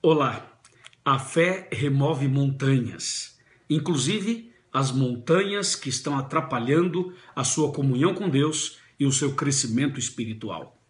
Olá, a fé remove montanhas, inclusive as montanhas que estão atrapalhando a sua comunhão com Deus e o seu crescimento espiritual.